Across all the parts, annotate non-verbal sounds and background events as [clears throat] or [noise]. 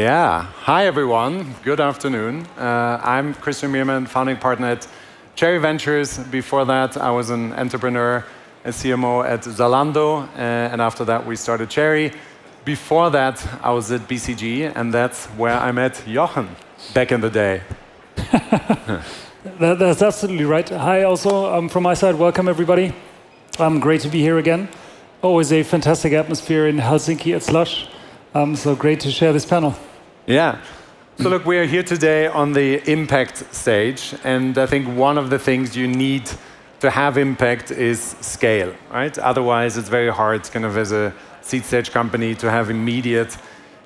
Yeah. Hi, everyone. Good afternoon. Uh, I'm Christian Meermann, founding partner at Cherry Ventures. Before that, I was an entrepreneur, a CMO at Zalando, uh, and after that, we started Cherry. Before that, I was at BCG, and that's where I met Jochen back in the day. [laughs] that, that's absolutely right. Hi, also um, from my side, welcome everybody. Um, great to be here again. Always a fantastic atmosphere in Helsinki at Slush. Um, so great to share this panel. Yeah. So look, we are here today on the impact stage, and I think one of the things you need to have impact is scale, right? Otherwise, it's very hard, kind of as a seed stage company, to have immediate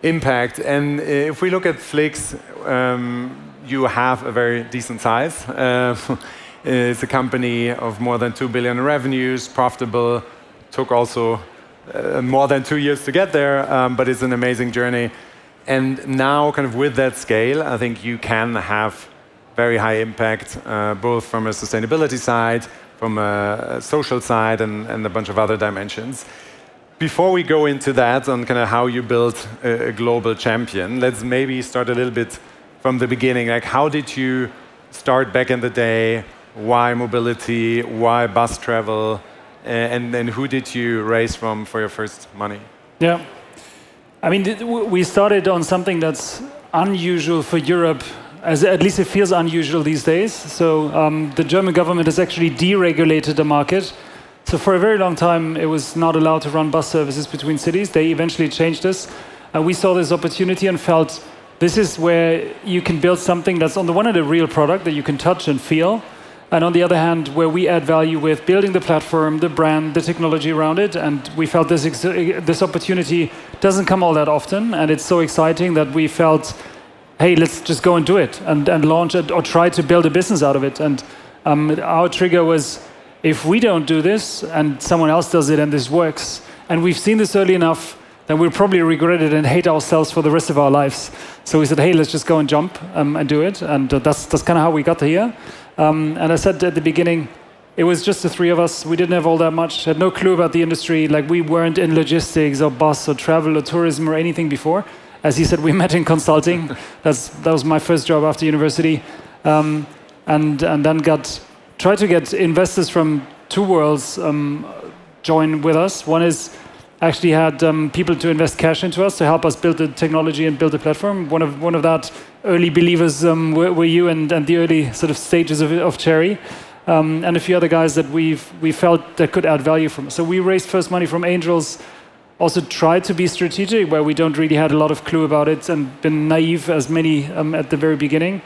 impact. And if we look at Flix, um, you have a very decent size. Uh, [laughs] it's a company of more than 2 billion revenues, profitable, took also uh, more than two years to get there, um, but it's an amazing journey. And now, kind of with that scale, I think you can have very high impact, uh, both from a sustainability side, from a social side, and, and, a bunch of other dimensions. Before we go into that, on kind of how you build a, a global champion, let's maybe start a little bit from the beginning. Like, how did you start back in the day? Why mobility? Why bus travel? and then who did you raise from for your first money? Yeah, I mean, we started on something that's unusual for Europe. As at least it feels unusual these days. So um, the German government has actually deregulated the market. So for a very long time, it was not allowed to run bus services between cities. They eventually changed this. And we saw this opportunity and felt this is where you can build something that's on the one hand a real product that you can touch and feel, and on the other hand, where we add value with building the platform, the brand, the technology around it, and we felt this this opportunity doesn't come all that often, and it's so exciting that we felt, hey, let's just go and do it and, and launch it or try to build a business out of it. And um, our trigger was, if we don't do this and someone else does it and this works, and we've seen this early enough, then we'll probably regret it and hate ourselves for the rest of our lives. So we said, hey, let's just go and jump um, and do it, and uh, that's that's kind of how we got here. Um, and I said at the beginning, it was just the three of us. We didn't have all that much, had no clue about the industry. Like we weren't in logistics or bus or travel or tourism or anything before. As he said, we [laughs] met in consulting. That's, that was my first job after university. Um, and, and then got, tried to get investors from two worlds um, join with us. One is actually had um, people to invest cash into us to help us build the technology and build the platform. One of, one of that early believers um, were, were, you and, and the early sort of stages of, of Cherry. Um, and a few other guys that we've we felt that could add value from. So we raised first money from angels. Also tried to be strategic, where we don't really had a lot of clue about it, and been naive as many um, at the very beginning.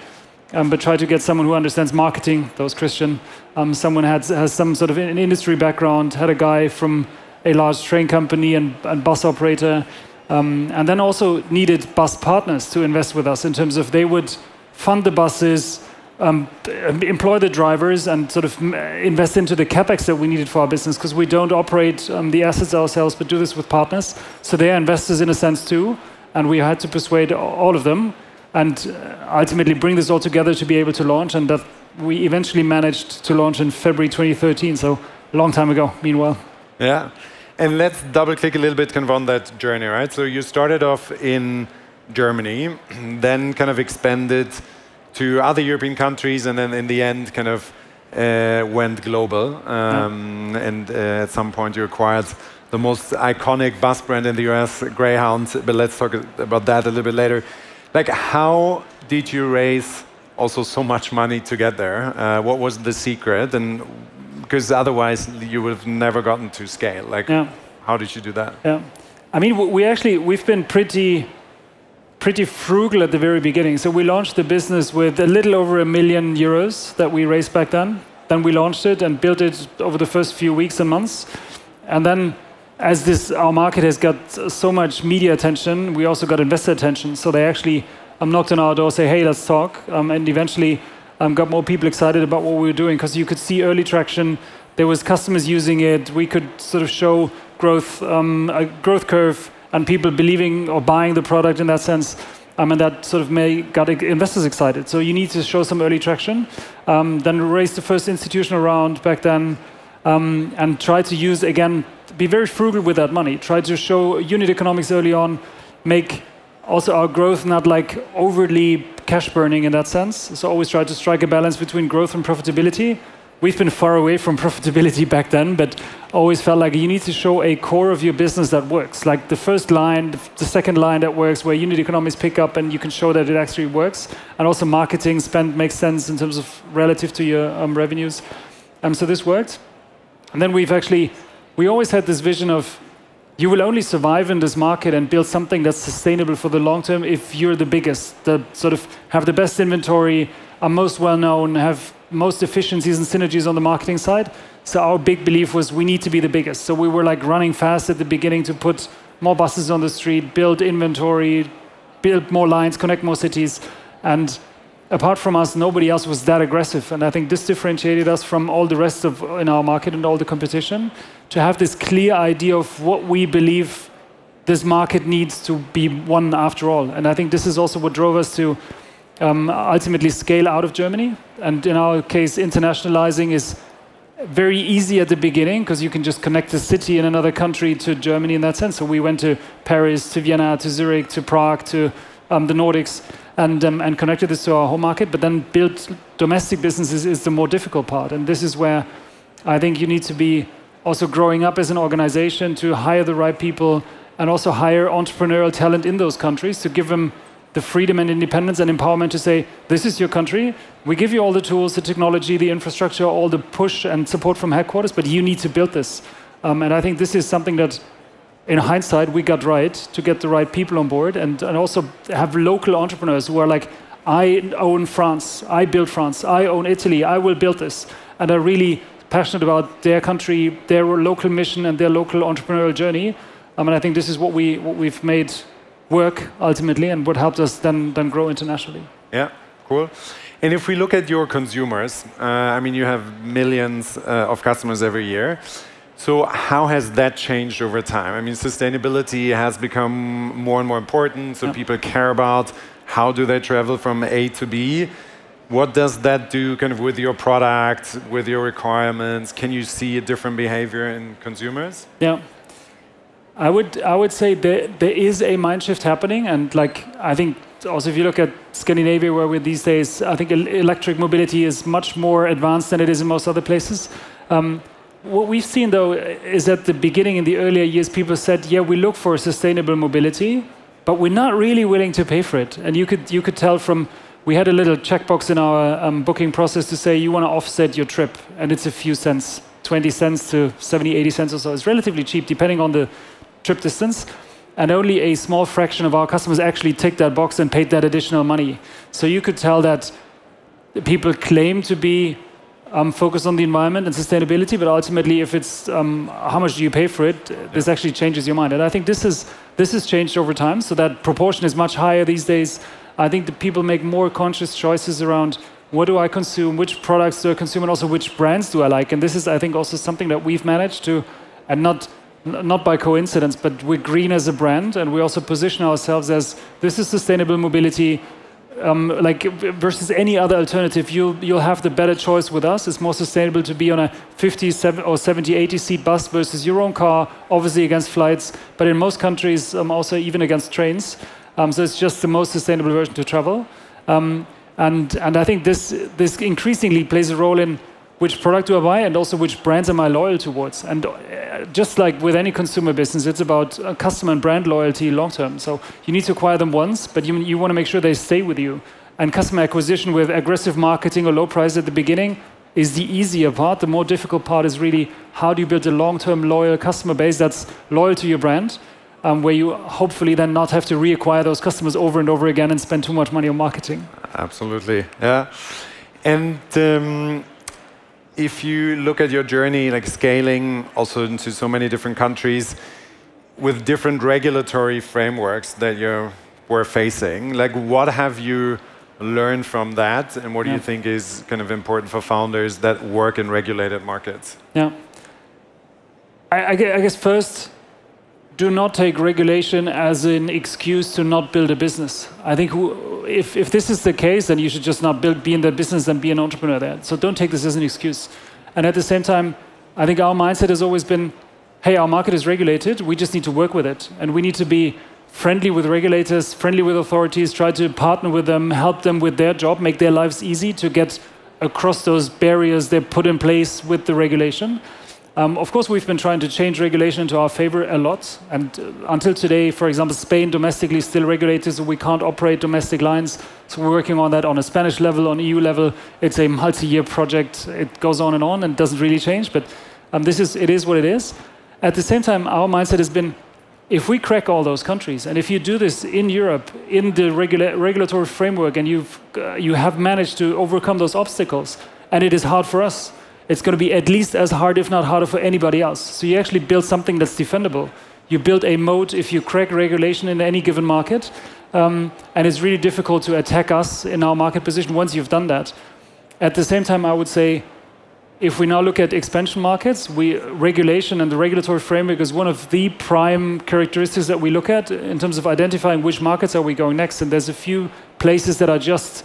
Um, but try to get someone who understands marketing. That was Christian. Um, someone had, has some sort of an industry background. Had a guy from a large train company and, and bus operator um, and then also needed bus partners to invest with us in terms of they would fund the buses, um, employ the drivers, and sort of invest into the capex that we needed for our business because we don't operate um, the assets ourselves, but do this with partners. So they are investors in a sense too, and we had to persuade all of them and uh, ultimately bring this all together to be able to launch. And that we eventually managed to launch in February 2013, so a long time ago. Meanwhile. Yeah. And let's double click a little bit kind of on that journey, right? So you started off in Germany, [clears throat] then kind of expanded to other European countries, and then in the end kind of uh, went global. Um, yeah. And uh, at some point you acquired the most iconic bus brand in the US, Greyhound, but let's talk about that a little bit later. Like, how did you raise also so much money to get there? Uh, what was the secret, and because otherwise you would have never gotten to scale. Like, yeah. how did you do that? Yeah, I mean, we actually we've been pretty pretty frugal at the very beginning. So we launched the business with a little over a million euros that we raised back then. Then we launched it and built it over the first few weeks and months, and then. As this, our market has got so much media attention, we also got investor attention. So they actually um, knocked on our door, say, "Hey, let's talk," um, and eventually um, got more people excited about what we were doing because you could see early traction. There was customers using it. We could sort of show growth, um, a growth curve, and people believing or buying the product in that sense. Um, and that sort of may got investors excited. So you need to show some early traction. Um, then raise the first institutional round back then, um, and try to use again, be very frugal with that money. Try to show unit economics early on, make also our growth not like overly cash burning in that sense. So always try to strike a balance between growth and profitability. We've been far away from [laughs] profitability back then, but always felt like you need to show a core of your business that works. Like the first line, the second line that works, where unit economics pick up and you can show that it actually works. And also marketing spend makes sense in terms of relative to your um, revenues. Um, so this worked. And then we've actually, we always had this vision of you will only survive in this market and build something that's sustainable for the long term if you're the biggest, the sort of have the best inventory, are most well known, have most efficiencies and synergies on the marketing side. So our big belief was we need to be the biggest. So we were like running fast at the beginning to put more buses on the street, build inventory, build more lines, connect more cities, and apart from us, nobody else was that aggressive. And I think this differentiated us from all the rest of in our market and all the competition to have this clear idea of what we believe this market needs to be won after all. And I think this is also what drove us to um, ultimately scale out of Germany. And in our case, internationalizing is very easy at the beginning because you can just connect a city in another country to Germany in that sense. So we went to Paris, to Vienna, to Zurich, to Prague, to um, the Nordics and, um, and connected this to our home market. But then build domestic businesses is the more difficult part. And this is where I think you need to be also growing up as an organization to hire the right people and also hire entrepreneurial talent in those countries to give them the freedom and independence and empowerment to say, this is your country. We give you all the tools, the technology, the infrastructure, all the push and support from headquarters, but you need to build this. Um, and I think this is something that in hindsight, we got right to get the right people on board and, and also have local entrepreneurs who are like, I own France, I build France, I own Italy, I will build this. And are really passionate about their country, their local mission, and their local entrepreneurial journey. Um, and I think this is what, we, what we've made work ultimately and what helped us then, then grow internationally. Yeah, cool. And if we look at your consumers, uh, I mean, you have millions uh, of customers every year. So how has that changed over time? I mean, sustainability has become more and more important, so people care about how do they travel from A to B. What does that do kind of with your product, with your requirements? Can you see a different behavior in consumers? Yeah. I would I would say there, there is a mind shift happening and like I think also if you look at Scandinavia where we're these days I think electric mobility is much more advanced than it is in most other places. Um, what we've seen though is at the beginning in the earlier years, people said, yeah, we look for sustainable mobility, but we're not really willing to pay for it. And you could, you could tell from, we had a little checkbox in our um, booking process to say you want to offset your trip, and it's a few cents, 20 cents to 70, 80 cents or so. It's relatively cheap depending on the trip distance. And only a small fraction of our customers actually ticked that box and paid that additional money. So you could tell that people claim to be um, focus on the environment and sustainability, but ultimately, if it's um, how much do you pay for it, this actually changes your mind. And I think this is this has changed over time, so that proportion is much higher these days. I think that people make more conscious choices around what do I consume, which products do I consume, and also which brands do I like. And this is, I think, also something that we've managed to, and not not by coincidence, but we're green as a brand, and we also position ourselves as this is sustainable mobility um, like versus any other alternative, you'll you'll have the better choice with us. It's more sustainable to be on a 50 or 70, 80 seat bus versus your own car, obviously against flights, but in most countries um, also even against trains. Um, so it's just the most sustainable version to travel. Um, and and I think this this increasingly plays a role in which product do I buy and also which brands am I loyal towards. And uh, just like with any consumer business, it's about uh, customer and brand loyalty long term. So you need to acquire them once, but you, you want to make sure they stay with you. And customer acquisition with aggressive marketing or low price at the beginning is the easier part. The more difficult part is really how do you build a long term loyal customer base that's loyal to your brand. Um, where you hopefully then not have to reacquire those customers over and over again and spend too much money on marketing. Absolutely, yeah. And um, if you look at your journey, like scaling also into so many different countries with different regulatory frameworks that you were facing, like what have you learned from that, and what do you think is kind of important for founders that work in regulated markets? Yeah, I, I guess first do not take regulation as an excuse to not build a business. I think if, if this is the case, then you should just not build, be in the business and be an entrepreneur there. So don't take this as an excuse. And at the same time, I think our mindset has always been hey, our market is regulated, we just need to work with it. And we need to be friendly with regulators, friendly with authorities, try to partner with them, help them with their job, make their lives easy to get across those barriers they put in place with the regulation. Um, of course, we've been trying to change regulation into our favor a lot. And uh, until today, for example, Spain domestically still regulated, so we can't operate domestic lines. So we're working on that on a Spanish level, on EU level. It's a multi-year project. It goes on and on and doesn't really change. But um, this is, it is what it is. At the same time, our mindset has been, if we crack all those countries, and if you do this in Europe, in the regula regulatory framework, and you've, uh, you have managed to overcome those obstacles, and it is hard for us, it's going to be at least as hard, if not harder, for anybody else. So you actually build something that's defendable. You build a moat if you crack regulation in any given market, um, and it's really difficult to attack us in our market position once you've done that. At the same time, I would say, if we now look at expansion markets, we, regulation and the regulatory framework is one of the prime characteristics that we look at in terms of identifying which markets are we going next. And there's a few places that are just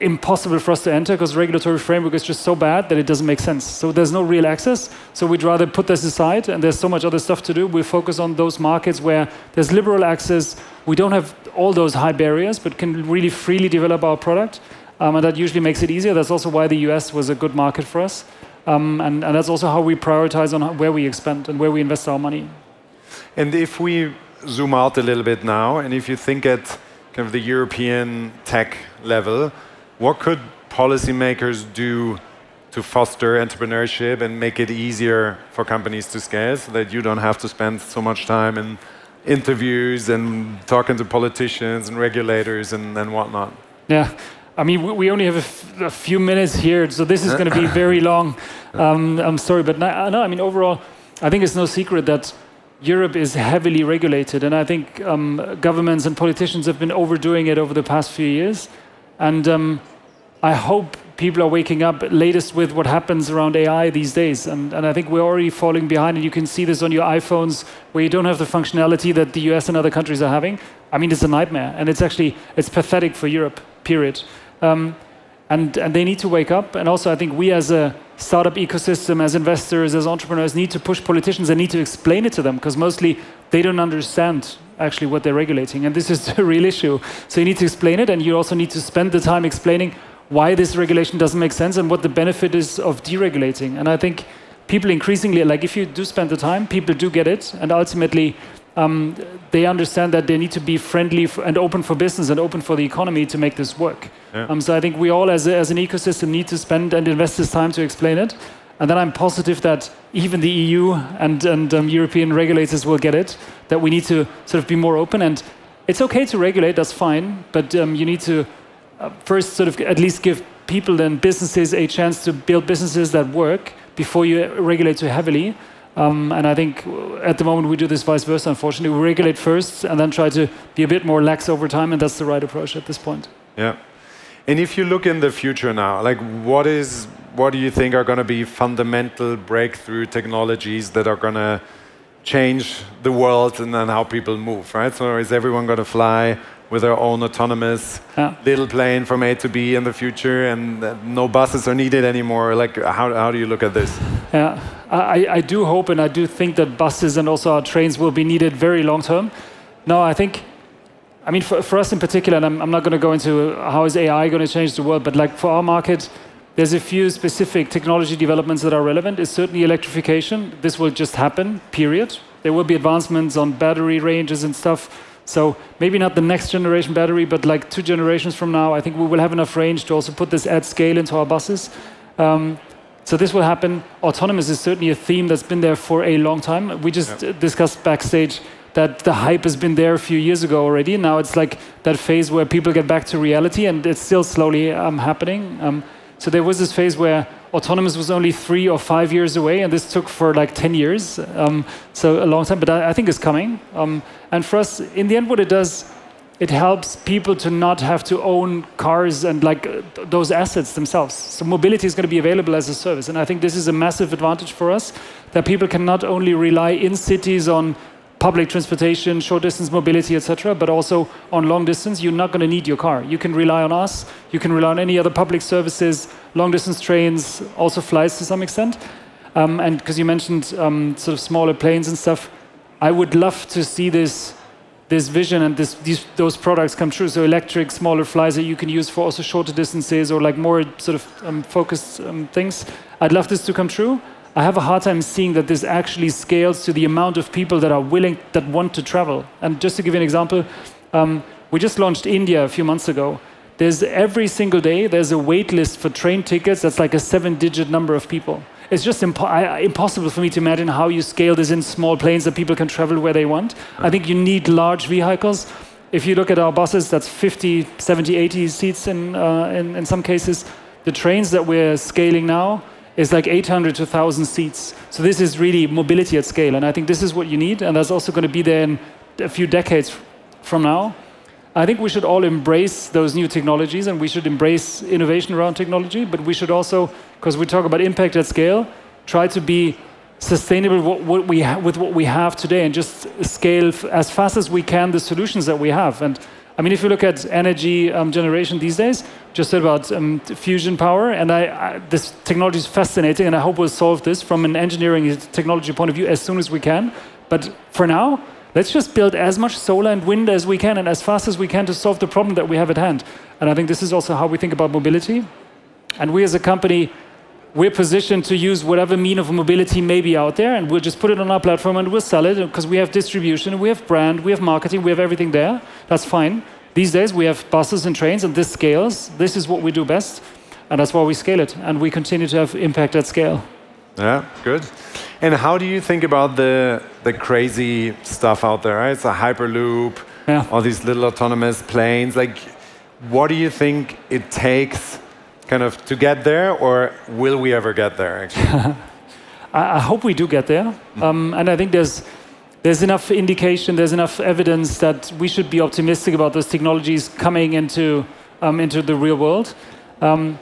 impossible for us to enter because regulatory framework is just so bad that it doesn't make sense. So there's no real access. So we'd rather put this aside, and there's so much other stuff to do. We focus on those markets where there's liberal access. We don't have all those high barriers, but can really freely develop our product, um, and that usually makes it easier. That's also why the US was a good market for us, um, and, and that's also how we prioritize on where we expand and where we invest our money. And if we zoom out a little bit now, and if you think at kind of the European tech level, what could policymakers do to foster entrepreneurship and make it easier for companies to scale so that you don't have to spend so much time in interviews and talking to politicians and regulators and, and whatnot? Yeah. I mean, we only have a, few minutes here, so this is going to be [laughs] very long. Um, I'm sorry, but no, no, I mean, overall, I think it's no secret that Europe is heavily regulated, and I think um, governments and politicians have been overdoing it over the past few years. And um, I hope people are waking up latest with what happens around AI these days. And, and I think we're already falling behind, and you can see this on your iPhones where you don't have the functionality that the US and other countries are having. I mean, it's a nightmare, and it's actually it's pathetic for Europe. Period. Um, and, and they need to wake up. And also, I think we as a startup ecosystem, as investors, as entrepreneurs, need to push politicians and need to explain it to them because mostly they don't understand actually what they're regulating. And this is [laughs] the real issue. So you need to explain it, and you also need to spend the time explaining why this regulation doesn't make sense and what the benefit is of deregulating. And I think people increasingly, like if you do spend the time, people do get it, and ultimately um, they understand that they need to be friendly and open for business and open for the economy to make this work. Yeah. Um, so I think we all, as, a, as an ecosystem, need to spend and invest this time to explain it. And then I'm positive that even the EU and, and um, European regulators will get it, that we need to sort of be more open. And it's okay to regulate, that's fine, but um, you need to uh, first sort of at least give people and businesses a chance to build businesses that work before you regulate too heavily. Um, and I think at the moment we do this vice versa, unfortunately. We regulate first and then try to be a bit more lax over time, and that's the right approach at this point. Yeah. And if you look in the future now, like what is what do you think are going to be fundamental breakthrough technologies that are going to change the world and then how people move, right? So is everyone going to fly with their own autonomous yeah. little plane from A to B in the future, and uh, no buses are needed anymore. Like, how, how do you look at this? Yeah, I, I do hope and I do think that buses and also our trains will be needed very long term. No, I think, I mean, for, for us in particular, and I'm, I'm not going to go into how is AI going to change the world, but like for our market, there's a few specific technology developments that are relevant. It's certainly electrification. This will just happen, period. There will be advancements on battery ranges and stuff so maybe not the next generation battery, but like two generations from now, I think we will have enough range to also put this at scale into our buses. Um, so this will happen. Autonomous is certainly a theme that's been there for a long time. We just yep. discussed backstage that the hype has been there a few years ago already. Now it's like that phase where people get back to reality, and it's still slowly um, happening. Um, so there was this phase where autonomous was only three or five years away, and this took for like 10 years, um, so a long time, but I, I think it's coming. Um, and for us, in the end, what it does, it helps people to not have to own cars and like those assets themselves. So mobility is going to be available as a service, and I think this is a massive advantage for us that people can not only rely in cities on public transportation, short distance mobility, etc., but also on long distance, you're not going to need your car. You can rely on us, you can rely on any other public services, long distance trains, also flights to some extent. Um, and because you mentioned um, sort of smaller planes and stuff, I would love to see this this vision and this, these, those products come true. So electric, smaller flies that you can use for also shorter distances or like more sort of um, focused um, things. I'd love this to come true. I have a hard time seeing that this actually scales to the amount of people that are willing, that want to travel. And just to give you an example, um, we just launched India a few months ago. There's every single day, there's a wait list for train tickets that's like a seven digit number of people. It's just impo I, impossible for me to imagine how you scale this in small planes that people can travel where they want. I think you need large vehicles. If you look at our buses, that's 50, 70, 80 seats in, uh, in, in some cases. The trains that we're scaling now, is like 800 to 1,000 seats. So this is really mobility at scale, and I think this is what you need, and that's also going to be there in a few decades from now. I think we should all embrace those new technologies, and we should embrace innovation around technology, but we should also, because we talk about impact at scale, try to be sustainable what, what we with what we have today, and just scale as fast as we can the solutions that we have. And I mean, if you look at energy um, generation these days, just about um, fusion power, and I, I, this technology is fascinating, and I hope we'll solve this from an engineering technology point of view as soon as we can. But for now, let's just build as much solar and wind as we can and as fast as we can to solve the problem that we have at hand. And I think this is also how we think about mobility. And we as a company, we're positioned to use whatever mean of mobility may be out there, and we'll just put it on our platform and we'll sell it because we have distribution, we have brand, we have marketing, we have everything there. That's fine. These days we have buses and trains, and this scales. This is what we do best, and that's why we scale it, and we continue to have impact at scale. Yeah, good. And how do you think about the the crazy stuff out there? Right? It's a hyperloop, yeah. all these little autonomous planes. Like, what do you think it takes? Kind of to get there, or will we ever get there? Actually, [laughs] I, hope we do get there, um, and I think there's there's enough indication, there's enough evidence that we should be optimistic about those technologies coming into um, into the real world. Um,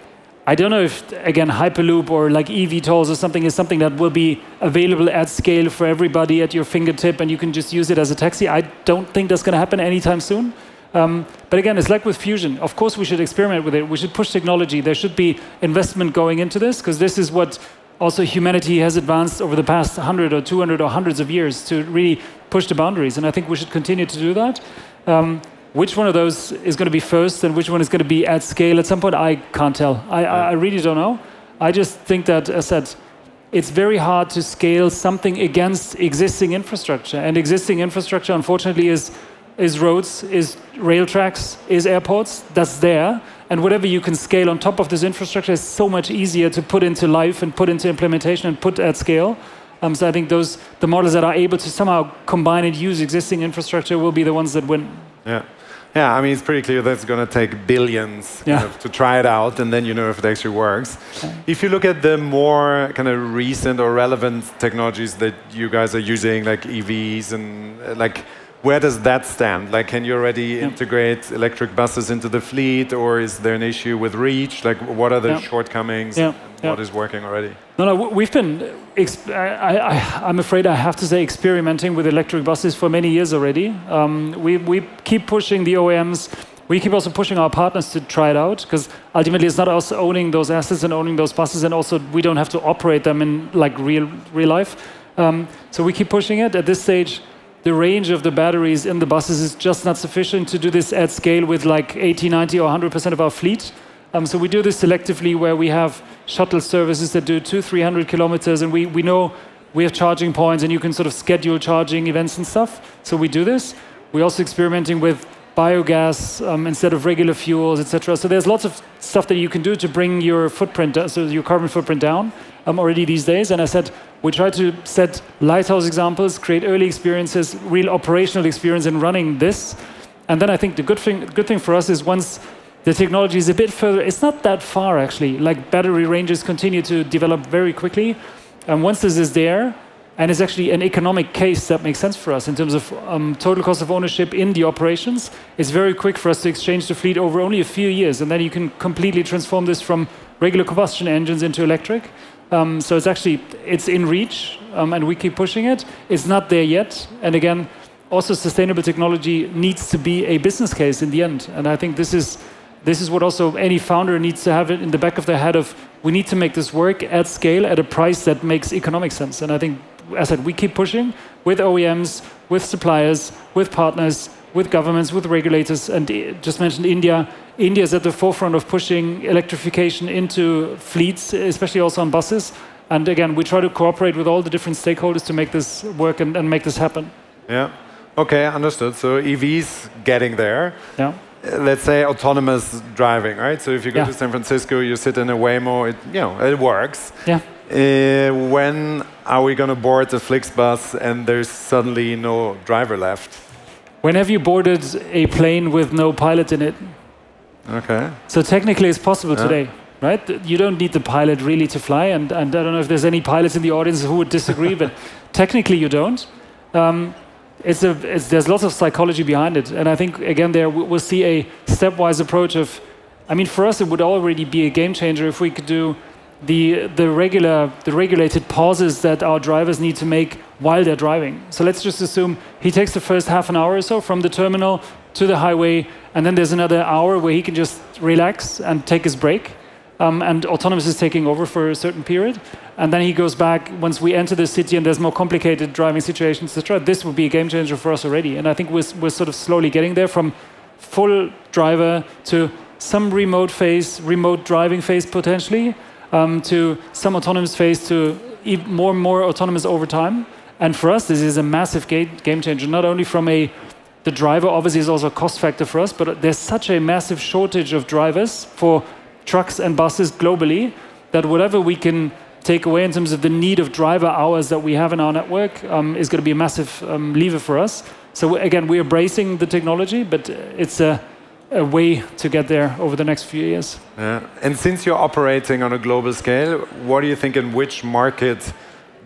I don't know if again Hyperloop or like eVTOLs or something is something that will be available at scale for everybody at your fingertip, and you can just use it as a taxi. I don't think that's going to happen anytime soon. Um, but again, it's like with fusion. Of course, we should experiment with it. We should push technology. There should be investment going into this because this is what also humanity has advanced over the past 100 or 200 or hundreds of years to really push the boundaries. And I think we should continue to do that. Um, which one of those is going to be first and which one is going to be at scale at some point, I can't tell. I, I really don't know. I just think that, as I said, it's very hard to scale something against existing infrastructure. And existing infrastructure, unfortunately, is is roads, is rail tracks, is airports. That's there. And whatever you can scale on top of this infrastructure is so much easier to put into life and put into implementation and put at scale. Um, so I think those the models that are able to somehow combine and use existing infrastructure will be the ones that win. Yeah. Yeah, I mean, it's pretty clear that it's going to take billions yeah. of, to try it out, and then you know if it actually works. Okay. If you look at the more kind of recent or relevant technologies that you guys are using, like EVs and like where does that stand? Like, can you already yeah. integrate electric buses into the fleet, or is there an issue with reach? Like, what are the yeah. shortcomings? Yeah. What is working already? No, no, we've been. I, am afraid I have to say experimenting with electric buses for many years already. Um, we we keep pushing the OEMs. We keep also pushing our partners to try it out because ultimately it's not us owning those assets and owning those buses, and also we don't have to operate them in like real real life. Um, so we keep pushing it. At this stage, the range of the batteries in the buses is just not sufficient to do this at scale with like 80, 90, or 100% of our fleet. Um, so we do this selectively where we have shuttle services that do two, 300 kilometers, and we, we know we have charging points and you can sort of schedule charging events and stuff. So we do this. We're also experimenting with biogas um, instead of regular fuels, etc. So there's lots of stuff that you can do to bring your footprint, so your carbon footprint down um, already these days. And I said we try to set lighthouse examples, create early experiences, real operational experience in running this. And then I think the good thing, good thing for us is once the technology is a bit further, it's not that far actually. Like battery ranges continue to develop very quickly. And once this is there, and it's actually an economic case that makes sense for us in terms of um, total cost of ownership in the operations. It's very quick for us to exchange the fleet over only a few years, and then you can completely transform this from regular combustion engines into electric. Um, so it's actually it's in reach, um, and we keep pushing it. It's not there yet, and again, also sustainable technology needs to be a business case in the end. And I think this is this is what also any founder needs to have it in the back of their head of we need to make this work at scale at a price that makes economic sense. And I think I said, we keep pushing with OEMs, with suppliers, with partners, with governments, with regulators, and just mentioned India. India is at the forefront of pushing electrification into fleets, especially also on buses. And again, we try to cooperate with all the different stakeholders to make this work and, and make this happen. Yeah. Okay, understood. So EVs getting there. Yeah. Uh, let's say autonomous driving, right? So if you go yeah. to San Francisco, you sit in a Waymo, it, you know, it works. Yeah. Uh, when are we going to board the Flixbus and there's suddenly no driver left? When have you boarded a plane with no pilot in it? Okay. So technically, it's possible yeah. today right? You don't need the pilot really to fly, and, and I don't know if there's any pilots in the audience who would disagree, [laughs] but technically you don't. Um, it's a, it's, there's lots of psychology behind it, and I think again there we'll see a stepwise approach of. I mean, for us it would already be a game changer if we could do the the regular the regulated pauses that our drivers need to make while they're driving. So let's just assume he takes the first half an hour or so from the terminal to the highway, and then there's another hour where he can just relax and take his break um, and autonomous is taking over for a certain period. And then he goes back once we enter the city and there's more complicated driving situations, etc. This would be a game changer for us already. And I think we're, we're sort of slowly getting there from full driver to some remote phase, remote driving phase potentially, um, to some autonomous phase to more and more autonomous over time. And for us, this is a massive game changer, not only from a the driver obviously is also a cost factor for us, but there's such a massive shortage of drivers for trucks and buses globally, that whatever we can take away in terms of the need of driver hours that we have in our network um, is going to be a massive um, lever for us. So again, we're embracing the technology, but it's a, a way to get there over the next few years. Yeah. And since you're operating on a global scale, what do you think in which market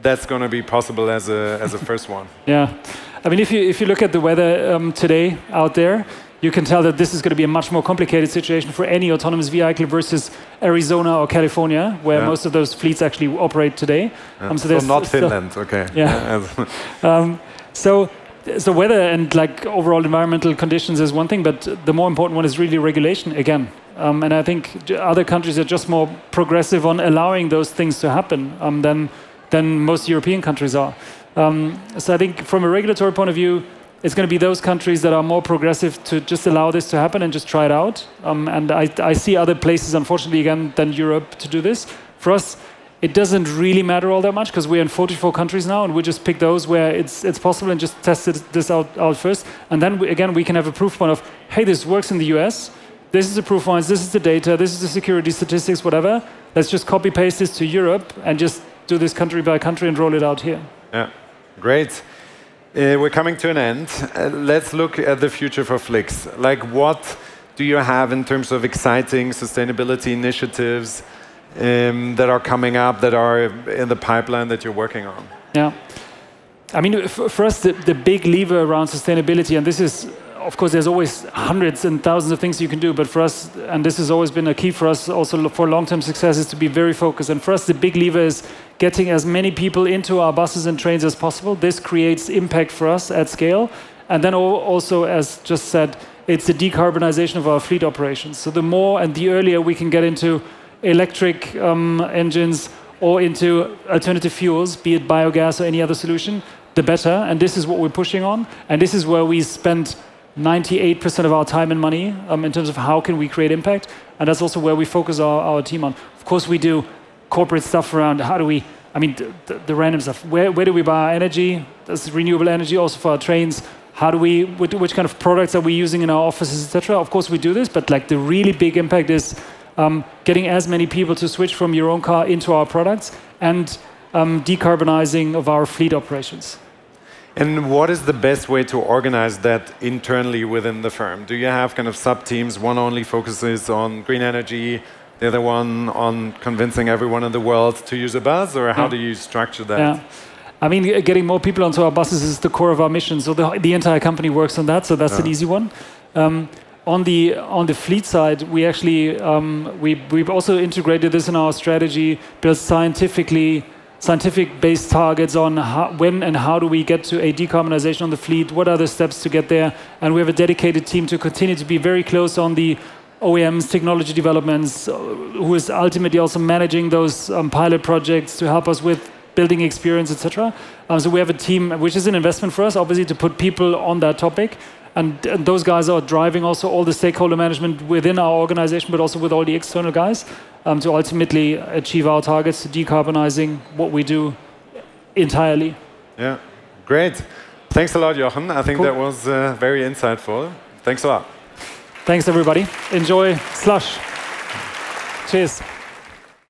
that's going to be possible as a, as a first one? [laughs] yeah. I mean, if you, if you look at the weather um, today out there, you can tell that this is going to be a much more complicated situation for any autonomous vehicle versus Arizona or California, where yeah. most of those fleets actually operate today. Yeah. Um, so, so not [laughs] Finland, okay. Yeah. [laughs] um, so, so weather and like overall environmental conditions is one thing, but the more important one is really regulation again. Um, and I think other countries are just more progressive on allowing those things to happen um, than than most European countries are. Um, so I think from a regulatory point of view, it's going to be those countries that are more progressive to just allow this to happen and just try it out. Um, and I, I, see other places, unfortunately, again, than Europe to do this. For us, it doesn't really matter all that much because we're in 44 countries now, and we just pick those where it's it's possible and just test it, this out, out first. And then we, again, we can have a proof point of, hey, this works in the US. This is the proof points. This is the data. This is the security statistics. Whatever. Let's just copy paste this to Europe and just do this country by country and roll it out here. Yeah, great. Uh, we're coming to an end. Uh, let's look at the future for Flix. Like, what do you have in terms of exciting sustainability initiatives um, that are coming up, that are in the pipeline that you're working on? Yeah. I mean, for us, the, the big lever around sustainability, and this is of course, there's always hundreds and thousands of things you can do, but for us, and this has always been a key for us also for long-term success, is to be very focused. And for us, the big lever is getting as many people into our buses and trains as possible. This creates impact for us at scale. And then also, as just said, it's the decarbonization of our fleet operations. So the more and the earlier we can get into electric um, engines or into alternative fuels, be it biogas or any other solution, the better. And this is what we're pushing on. And this is where we spend 98% of our time and money um, in terms of how can we create impact. And that's also where we focus our, our team on. Of course, we do corporate stuff around how do we, I mean, the, the random stuff. Where, where do we buy our energy? That's renewable energy also for our trains. How do we, which kind of products are we using in our offices, etc. Of course, we do this, but like the really big impact is um, getting as many people to switch from your own car into our products and um, decarbonizing of our fleet operations. And what is the best way to organize that internally within the firm? Do you have kind of sub teams? One only focuses on green energy, the other one on convincing everyone in the world to use a bus, or how yeah. do you structure that? Yeah. I mean, getting more people onto our buses is the core of our mission. So the, the entire company works on that. So that's yeah. an easy one. Um, on the on the fleet side, we actually um, we we've also integrated this in our strategy, built scientifically scientific based targets on how, when and how do we get to a decarbonization on the fleet, what are the steps to get there, and we have a dedicated team to continue to be very close on the OEMs, technology developments, uh, who is ultimately also managing those um, pilot projects to help us with building experience, etc. Um, so we have a team, which is an investment for us, obviously, to put people on that topic. And, and, those guys are driving also all the stakeholder management within our organization, but also with all the external guys um, to ultimately achieve our targets, to decarbonizing what we do entirely. Yeah, great. Thanks a lot, Jochen. I think cool. that was uh, very insightful. Thanks a lot. Thanks, everybody. Enjoy Slush. Cheers.